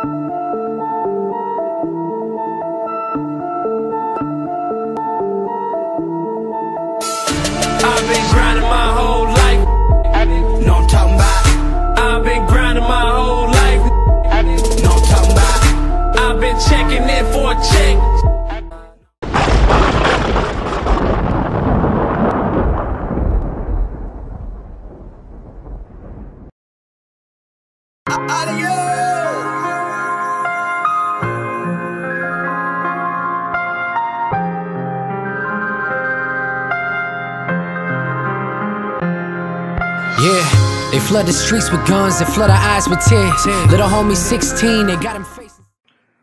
I've been grinding my whole life. Know I'm talking about, I've been grinding my whole life. know I'm talking about. I've been checking in for a check. Out of you. Yeah, they flood the streets with guns, they flood our eyes with tears. Little homie 16, they got him facing.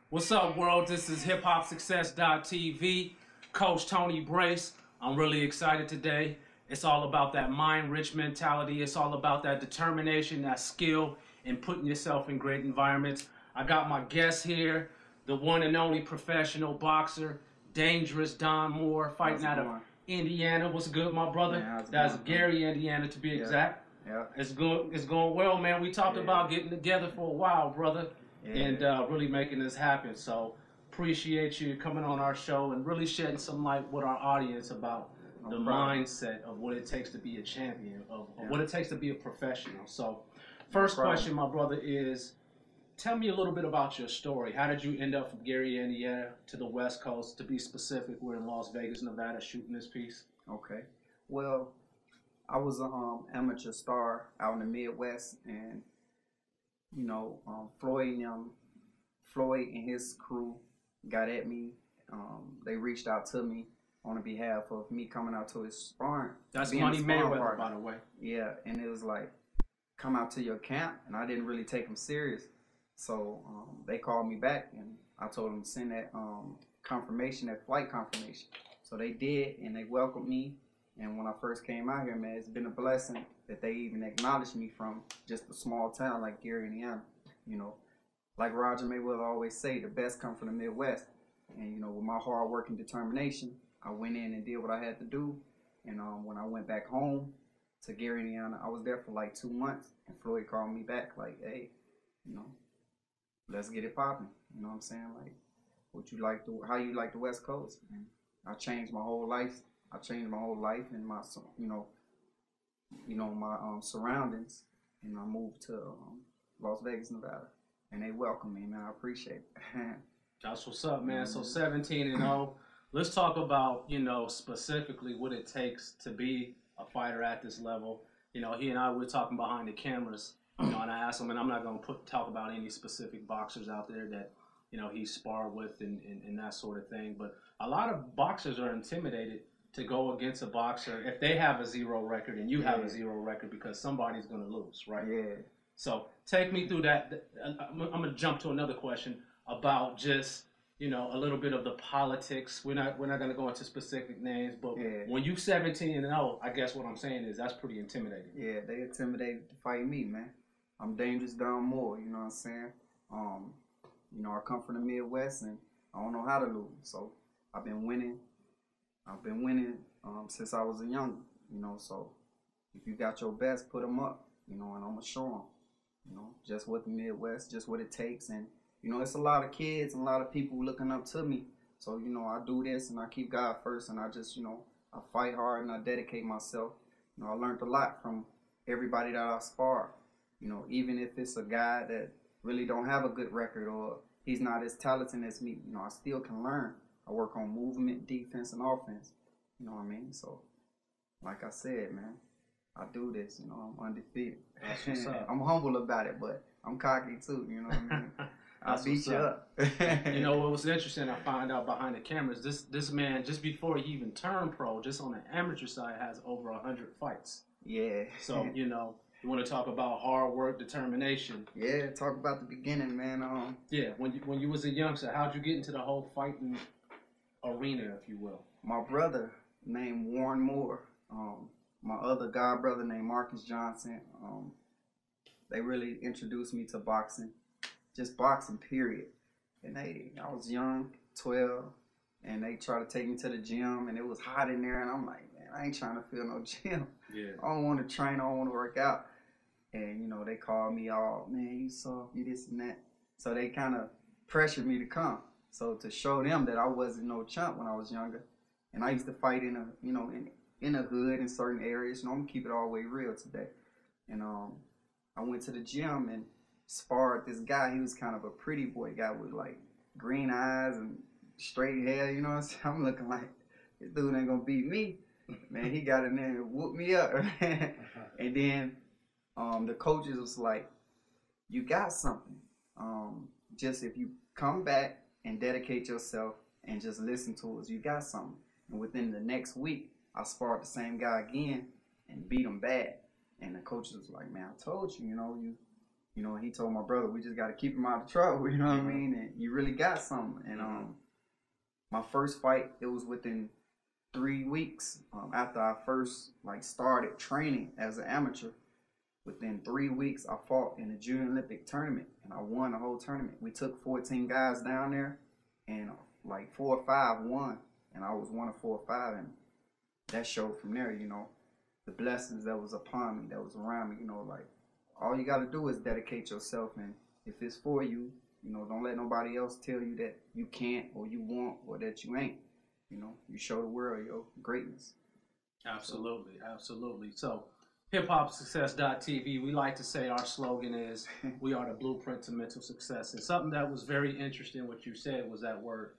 What's up, world? This is hiphopsuccess.tv. Coach Tony Brace. I'm really excited today. It's all about that mind rich mentality. It's all about that determination, that skill, and putting yourself in great environments. I got my guest here, the one and only professional boxer, Dangerous Don Moore, fighting How's out of? Indiana. What's good, my brother? Man, how's it That's going? Gary, Indiana, to be exact. Yeah. It's going it's going well, man. We talked Yeah. about getting together for a while, brother, Yeah. and uh, really making this happen. So appreciate you coming on our show and really shedding some light with our audience about No the problem. mindset of what it takes to be a champion, of, Yeah. what it takes to be a professional. So, first problem. question, my brother, is tell me a little bit about your story. How did you end up from Gary, Indiana, to the West Coast? To be specific, we're in Las Vegas, Nevada, shooting this piece. Okay. Well, I was an um, amateur star out in the Midwest, and you know, um, Floyd and um, Floyd and his crew got at me. Um, they reached out to me on behalf of me coming out to his sparring. That's Money Mayweather, by the way. Yeah, and it was like, come out to your camp, and I didn't really take them serious. So um, they called me back, and I told them to send that um, confirmation, that flight confirmation. So they did, and they welcomed me. And when I first came out here, man, it's been a blessing that they even acknowledged me from just a small town like Gary, Indiana. You know, like Roger Mayweather always say, the best come from the Midwest. And you know, with my hard work and determination, I went in and did what I had to do. And um, when I went back home, to Gary, Indiana. I was there for like two months, and Floyd called me back like, "Hey, you know, let's get it popping." You know what I'm saying? Like, what you like the how you like the West Coast? And I changed my whole life. I changed my whole life and my you know, you know my um, surroundings, and I moved to um, Las Vegas, Nevada, and they welcomed me, man. I appreciate it. That's what's up, man. So Mhm. 17 and 0. Let's talk about, you know, specifically what it takes to be a fighter at this level. You know, he and I were talking behind the cameras, you know, and I asked him, and I'm not going to put talk about any specific boxers out there that, you know, he sparred with and, and, and that sort of thing. But a lot of boxers are intimidated to go against a boxer if they have a zero record and you have a zero record because somebody's going to lose, right? yeah, So take me through that. I'm, I'm going to jump to another question about just you know a little bit of the politics. We're not we're not going to go into specific names, but Yeah. when you 17 and 0, I guess what I'm saying is that's pretty intimidating. Yeah, they intimidated to fight me, man. I'm dangerous Don Moore. you know what I'm saying? Um, you know, I come from the Midwest and I don't know how to lose. So I've been winning. I've been winning um, since I was a young, you know, so if you got your best, put them up, you know, and I'm to show them, you know, just what the Midwest, just what it takes. And, you know, it's a lot of kids and a lot of people looking up to me. So, you know, I do this and I keep God first and I just, you know, I fight hard and I dedicate myself. You know, I learned a lot from everybody that I spar. You know, even if it's a guy that really don't have a good record or he's not as talented as me, you know, I still can learn. I work on movement, defense, and offense. You know what I mean? So, like I said, man, I do this. You know, I'm undefeated. That's what's up. I'm humble about it, but I'm cocky too. You know what I mean? I beat you up. up. You know what was interesting? I found out behind the cameras. This this man just before he even turned pro, just on the amateur side, has over hundred fights. Yeah. So you know, you want to talk about hard work, determination. yeah, talk about the beginning, man. Um, Yeah, when you when you was a youngster, how'd you get into the whole fighting arena, if you will? my brother named Warren Moore, um, my other god brother named Marcus Johnson, um, they really introduced me to boxing, just boxing, period. And they, I was young, 12, and they tried to take me to the gym, and it was hot in there, and I'm like, man, I ain't trying to feel no gym. Yeah. I don't want to train, I don't want to work out. And, you know, they called me all, man, you soft, you this and that. So they kind of pressured me to come. So to show them that I wasn't no chump when I was younger, and I used to fight in a you know in in a hood in certain areas. You know, I'm gonna keep it all the way real today. And um, I went to the gym and sparred this guy. He was kind of a pretty boy guy with like green eyes and straight hair. You know what I'm saying? I'm looking like this dude ain't gonna beat me. Man, he got in there and whooped me up. and then um, the coaches was like, "You got something. Um, just if you come back and dedicate yourself and just listen to us, you got something." And within the next week, I sparred the same guy again and beat him bad. And the coaches was like, "Man, I told you, you know, you, you know." He told my brother, "We just got to keep him out of trouble." You know what I mean? And you really got something. And um, my first fight, it was within three weeks um, after I first like started training as an amateur. Within three weeks, I fought in the Junior Olympic tournament, and I won the whole tournament. We took 14 guys down there, and like four or five won, and I was one of four or five, and that showed from there, you know, the blessings that was upon me, that was around me, you know, like all you got to do is dedicate yourself, and if it's for you, you know, don't let nobody else tell you that you can't or you won't or that you ain't. You know, you show the world your greatness. Absolutely, absolutely. So, hiphopsuccess.tv, we like to say our slogan is we are the blueprint to mental success. And something that was very interesting, what you said, was that word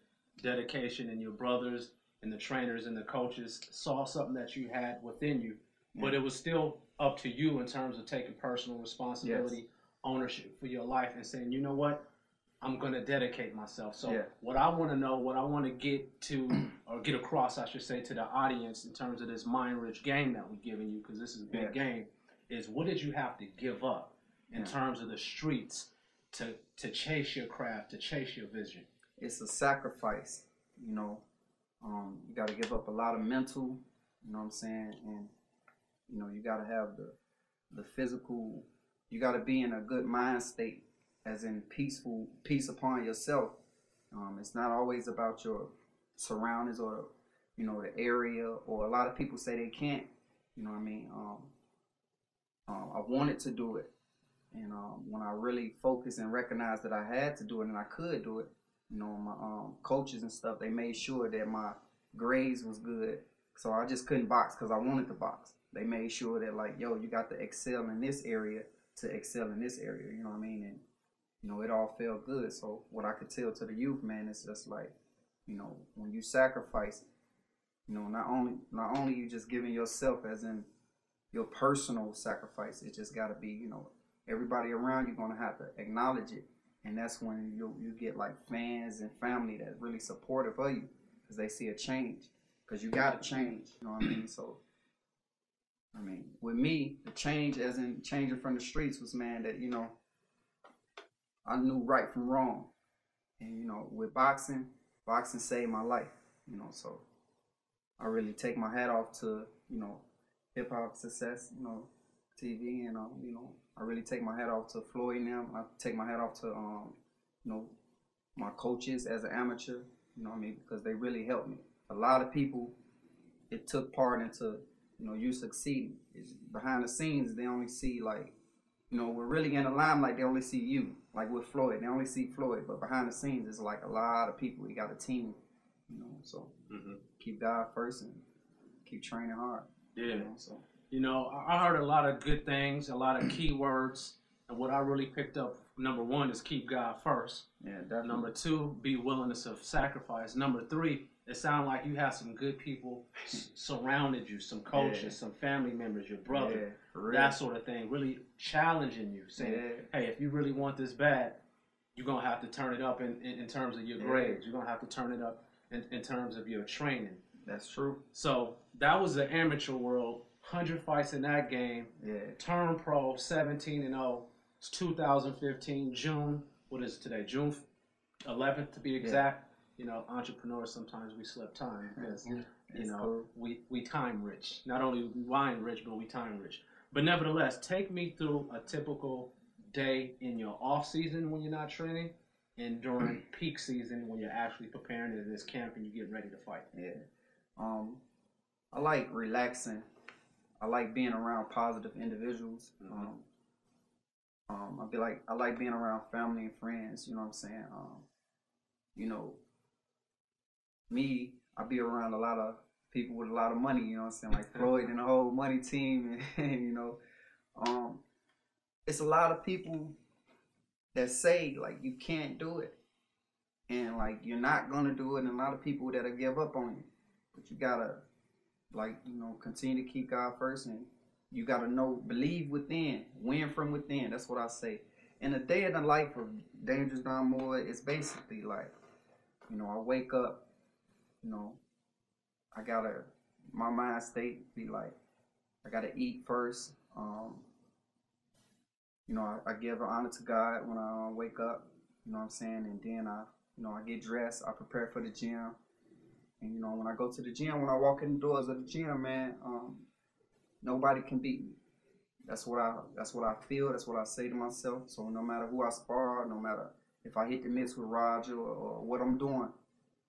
dedication. And your brothers and the trainers and the coaches saw something that you had within you, but it was still up to you in terms of taking personal responsibility, ownership for your life, and saying, you know what? I'm gonna dedicate myself. So Yeah. what I want to know, what I want to get to, or get across, I should say, to the audience in terms of this mind rich game that we're giving you, because this is a big Yeah. game, is what did you have to give up in Yeah. terms of the streets to to chase your craft, to chase your vision? It's a sacrifice, you know. Um, you got to give up a lot of mental, you know what I'm saying, and you know you got to have the the physical. You got to be in a good mind state, as in peaceful peace upon yourself. Um, it's not always about your surroundings or you know the area, or a lot of people say they can't. You know what I mean? Um, um, I wanted to do it, and um, when I really focused and recognized that I had to do it and I could do it, you know, my um, coaches and stuff, they made sure that my grades was good. So I just couldn't box because I wanted to box. They made sure that like, yo, you got to excel in this area to excel in this area. You know what I mean? And you know, it all felt good. So what I could tell to the youth, man, is just like, you know, when you sacrifice, you know, not only not only you just giving yourself as in your personal sacrifice, it just got to be, you know, everybody around you gonna have to acknowledge it, and that's when you you get like fans and family that really supportive of you because they see a change. Because you got to change, you know what I mean? So, I mean, with me, the change, as in changing from the streets, was man that you know I knew right from wrong, and you know, with boxing, boxing saved my life, you know. So, I really take my hat off to you know hip hop success, you know, TV, and um, you know, I really take my hat off to Floyd and them. I take my hat off to um, you know, my coaches as an amateur. You know what I mean? Because they really helped me. A lot of people, it took part into you know you succeeding. It's behind the scenes, they only see like, you know, we're really in the limelight. They only see you. Like with Floyd, they only see Floyd, but behind the scenes, it's like a lot of people. We got a team. You know, so mm-hmm. keep God first and keep training hard. Yeah. You know, so. You know, I heard a lot of good things, a lot of key words, and what I really picked up, number one, is keep God first. Yeah, definitely. Number two, be willingness of sacrifice. Number three, it sounded like you had some good people s- surrounded you, some coaches, Yeah. some family members, your brother, Yeah, that sort of thing. Really challenging you, saying, Yeah. "Hey, if you really want this bad, you're gonna have to turn it up in, in, in terms of your grades. You're gonna have to turn it up in, in terms of your training." That's true. So that was the amateur world. Hundred fights in that game. Yeah. Turn pro, 17 and 0. It's 2015 June. What is it today? June 11th to be exact. You know, entrepreneurs sometimes we slip time because you know cool. we we time rich. Not only mind rich, but we time rich. But nevertheless, take me through a typical day in your off season when you're not training, and during peak season when you're actually preparing in this camp and you get ready to fight. Yeah. Um, I like relaxing. I like being around positive individuals. Mhm. Um, Um, I be like I like being around family and friends. You know what I'm saying? Um, you know, me, I be around a lot of people with a lot of money. You know what I'm saying? Like Floyd and the whole money team, and, you know, um, it's a lot of people that say like you can't do it, and like you're not gonna do it, and a lot of people that'll give up on you. But you gotta like you know continue to keep God first, and you gotta know believe within, win from within. That's what I say. In a day in the life of Dangerous Don Moore, it's basically like, you know, I wake up, you know, I gotta my mind state be like, I gotta eat first. Um, you know, I, I give honor to God when I uh, wake up. You know what I'm saying, and then I, you know, I get dressed. I prepare for the gym. And you know, when I go to the gym, when I walk in the doors of the gym, man, um, nobody can beat me. That's what I that's what I feel, that's what I say to myself. So no matter who I spar, no matter if I hit the mitts with Roger or, or what I'm doing,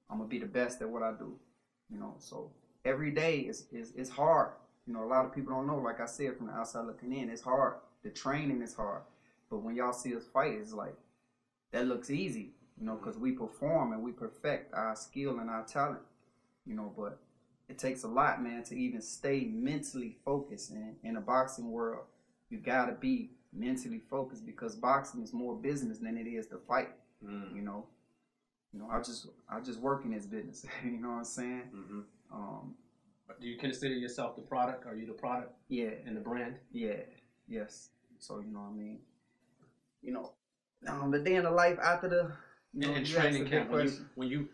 I'm gonna be the best at what I do. You know, so every day is is is hard. You know, a lot of people don't know, like I said from the outside looking in, it's hard. The training is hard. But when y'all see us fight, it's like that looks easy, you know, because we perform and we perfect our skill and our talent you know, but it takes a lot, man, to even stay mentally focused. And in a boxing world, you gotta be mentally focused because boxing is more business than it is to fight. Mm. You know, you know, I just I just work in this business. you know what I'm saying? hmm Um, Do you consider yourself the product? Are you the product yeah, and the brand? yeah, yes. So you know what I mean? You know, um, the day in the life after the you know, and, and you asked a training camp when you, when you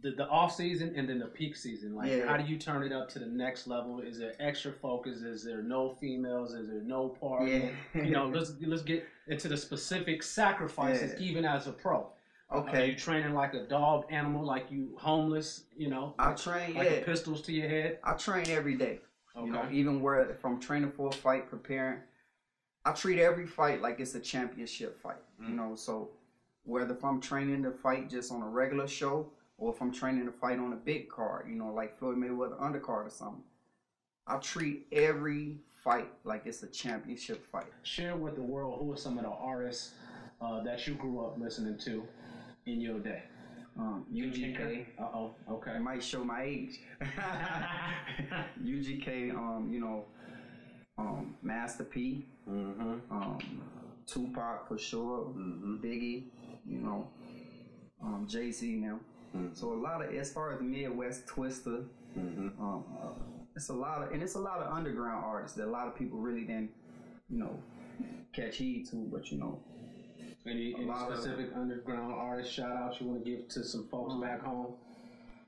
the, the off season and then the peak season like Yeah. how do you turn it up to the next level is there extra focus is there no females is there no party Yeah. you know let's let's get into the specific sacrifices Yeah. even as a pro are Okay, you training like a dog animal like you homeless you know I train. like yeah, pistols to your head I train every day. okay You know, even where if I'm training for a fight, preparing, I treat every fight like it's a championship fight. You Mm. know, so whether if I'm training to fight just on a regular show or if I'm training to fight on a big card, you know, like Floyd Mayweather undercard or something, I treat every fight like it's a championship fight. share with the world who are some of the artists uh, that you grew up listening to in your day Um, UGK. uh-oh okay I might show my age. UGK, um, you know, um, Master P, mm-hmm. um, Tupac for sure, Mhm. Biggie, you know, um, Jay Z now. Mhm. So a lot of as far as Midwest Twista, Mm-hmm. um, uh, it's a lot of and it's a lot of underground artists that a lot of people really didn't, you know, catch heed to. But you know, Any, any lot of- specific underground artist shout outs you want to give to some folks back home?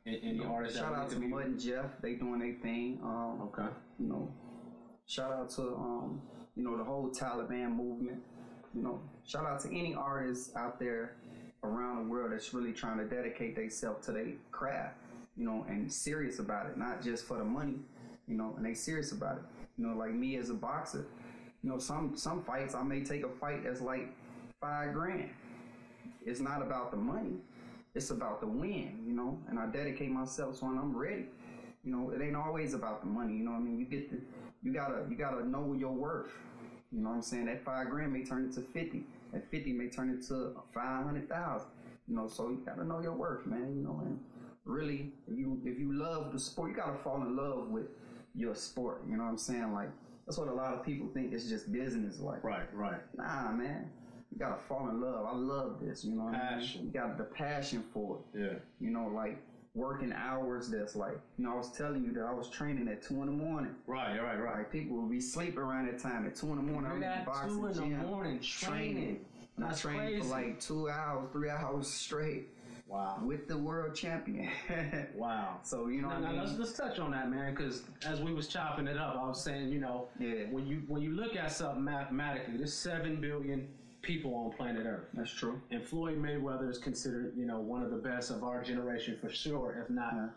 Any artists shout out to Mud and Jeff, they doing their thing. Um, Okay. you know, shout out to um, you know, the whole Taliban movement. You know, shout out to any artists out there around the world that's really trying to dedicate themselves to their craft, you know, and serious about it, not just for the money, you know, and they serious about it. You know, like me as a boxer, you know, some some fights I may take a fight that's like five grand. It's not about the money. It's about the win, you know, and I dedicate myself so when I'm ready. You know, it ain't always about the money. You know what I mean? You get the, you gotta, you gotta know your worth. You know what I'm saying? That five grand may turn into fifty. That fifty may turn into five hundred thousand. You know, so you gotta know your worth, man. You know, and really, if you if you love the sport, you gotta fall in love with your sport. You know what I'm saying? Like that's what a lot of people think it's just business. Like, Right, right. nah, man. You gotta fall in love. I love this. You know what I Passion. mean? You got the passion for it Yeah. you know, like working hours that's like, you know, I was telling you that I was training at two in the morning. Right, right, right. Like people will be sleeping around that time at two in the morning. I'm You're in the at boxing two in the morning training. And I That's trained crazy. for like two hours, three hours straight Wow. with the world champion. Wow. so you know Now, what now I mean? let's, let's touch on that, man, because as we was chopping it up, I was saying, you know, Yeah. when you when you look at something mathematically, there's seven billion people on planet Earth, That's true. and Floyd Mayweather is considered, you know, one of the best of our generation for sure, if not Yeah.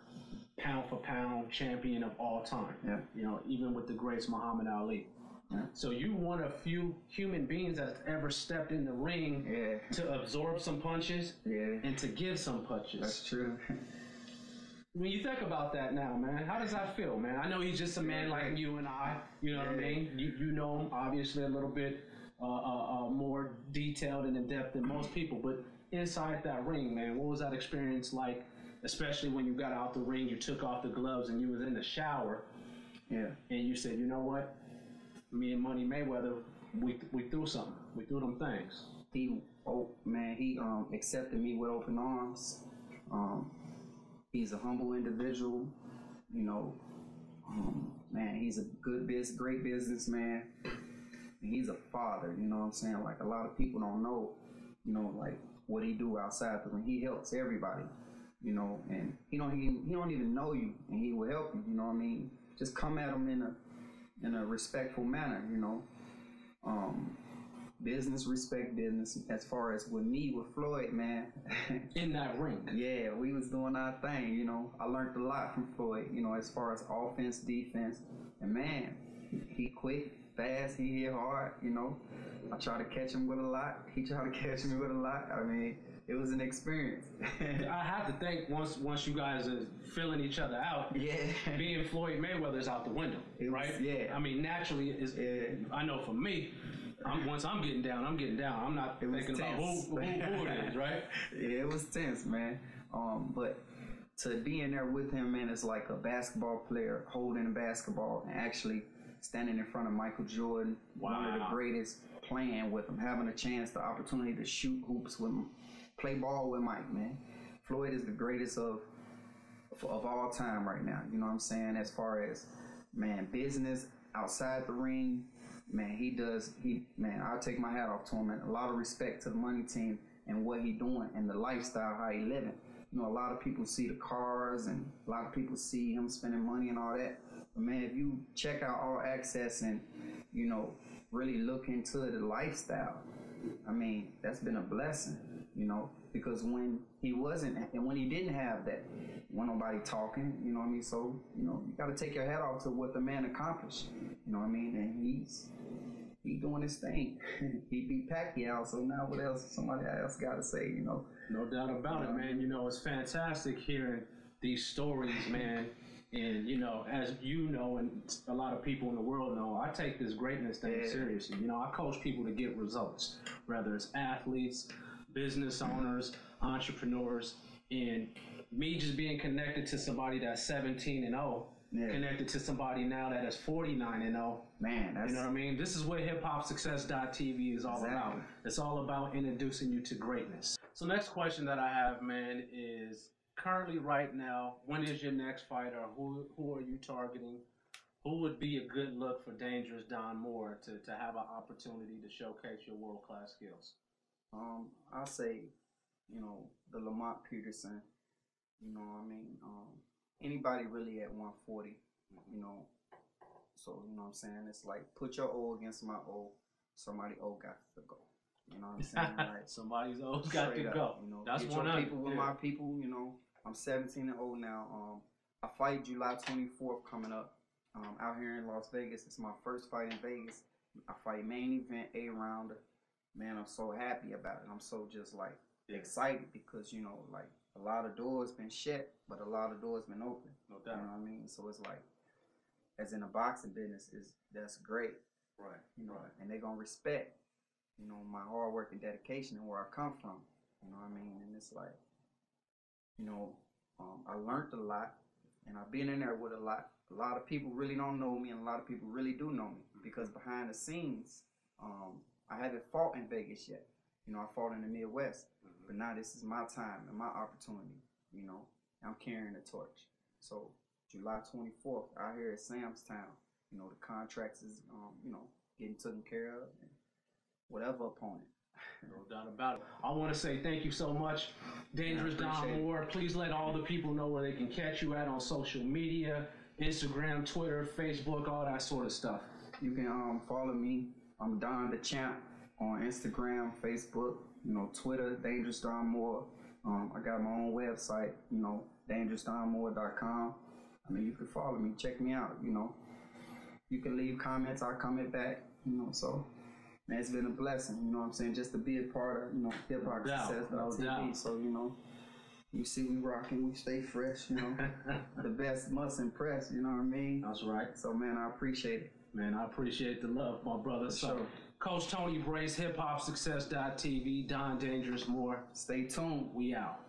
pound for pound champion of all time. Yeah. You know, even with the greats Muhammad Ali. Yeah. So you one of few human beings that's ever stepped in the ring Yeah. to absorb some punches Yeah. and to give some punches. That's true. When you think about that now, man, how does that feel, man? I know he's just a man like you and I. You know what I mean? You you know him obviously a little bit uh, uh, uh, more detailed and in depth than most people. But inside that ring, man, what was that experience like? Especially when you got out the ring, you took off the gloves and you was in the shower, Yeah. and you said, you know what, me and Money Mayweather, we we threw something, we threw them things. he oh man he um accepted me with open arms um he's a humble individual you know um, man he's a good biz great businessman he's a father you know what i'm saying? Like a lot of people don't know you know like what he do outside the ring he helps everybody you know and he don't even he don't even know you and he will help you you know what i mean? Just come at him in a in a respectful manner you know? Um business respect business as far as with me with floyd man. In that ring, yeah we was doing our thing you know? I learned a lot from floyd you know as far as offense defense and man he quick fast he hit hard you know i try to catch him with a lot he tried to catch me with a lot i mean it was an experience I have to think once once you guys are filling each other out, yeah being Floyd Mayweather's out the window, It was- right? yeah. I mean, naturally, is Yeah. I know for me, I'm, once I'm getting down, I'm getting down. I'm not was thinking about who, who, who it is, right? Yeah, it was tense, man. Um, but to be in there with him, man, is like a basketball player holding a basketball and actually standing in front of Michael Jordan, one of the greatest, playing with him, having a chance, the opportunity to shoot hoops with him, play ball with Mike, man. Floyd is the greatest of of all time right now. You know what I'm saying? As far as man, business outside the ring, man, he does. He man, I'll take my hat off to him. And a lot of respect to the money team and what he doing and the lifestyle, how he living. You know, a lot of people see the cars and a lot of people see him spending money and all that. But man, if you check out All Access and you know really look into the lifestyle, I mean, that's been a blessing, you know, because when he wasn't, and when he didn't have that, when nobody talking, you know what I mean? So, you know, you got to take your hat off to what the man accomplished, you know what I mean? And he's, he doing his thing. he beat Pacquiao, so now what else somebody else got to say, you know? No doubt about it, man. You know, it's fantastic hearing these stories, man. And you know, as you know, and a lot of people in the world know, I take this greatness thing Yeah. seriously. You know, I coach people to get results, whether it's athletes, business owners, entrepreneurs, and me just being connected to somebody that's 17 and 0, Yeah. connected to somebody now that is 49 and 0. Man, that's, You know what I mean? This is what hiphopsuccess.tv is all about. It's all about introducing you to greatness. So next question that I have, man, is currently right now, when is your next fighter? Who who are you targeting? Who would be a good look for Dangerous Don Moore to, to have an opportunity to showcase your world class skills? Um, I'll say, you know, the Lamont Peterson. You know, what I mean, um, anybody really at 140. You know, so you know what I'm saying. It's like put your O against my O. Somebody O got to go. You know what I'm saying? Like Somebody's always got to up, go. You know, That's get one your people with yeah. my people. You know, I'm 17 and old now. Um, I fight July 24th coming up. Um, out here in Las Vegas. It's my first fight in Vegas. I fight main event A rounder. Man, I'm so happy about it. I'm so just like Yeah. excited because you know, like a lot of doors been shut, but a lot of doors been open. No doubt. You know what I mean? So it's like, as in the boxing business, is that's great Right. you know, Right. and they're gonna respect, you know, my hard work and dedication and where I come from. You know what I mean? And it's like, you know, um, I learned a lot, and I've been in there with a lot. A lot of people really don't know me, and a lot of people really do know me because behind the scenes, um, I haven't fought in Vegas yet. You know, I fought in the Midwest, but now this is my time and my opportunity. You know, I'm carrying the torch. So July 24th, out here at Sam's Town, you know, the contracts is, um, you know, getting taken care of, and whatever opponent. No doubt about it. I want to say thank you so much, Dangerous Yeah, Don it. Moore. Please let all the people know where they can catch you at on social media, Instagram, Twitter, Facebook, all that sort of stuff. You can um, follow me. I'm Don the Champ on Instagram, Facebook, you know, Twitter, Dangerous Don Moore. Um, I got my own website, you know, dangerousdonmoore.com. I mean, you can follow me, check me out, you know. You can leave comments, I'll comment back, you know, so. Man, it's been a blessing, you know what I'm saying, just to be a part of, you know, hip hop No success no TV. doubt. So, you know, you see we rocking, we stay fresh, you know. the best must impress, you know what I mean? That's right. So, man, I appreciate it. Man, I appreciate the love, my brother. So, sure. Coach Tony Brace, Hip Hop Success.tv, Don Dangerous Moore. Stay tuned. We out.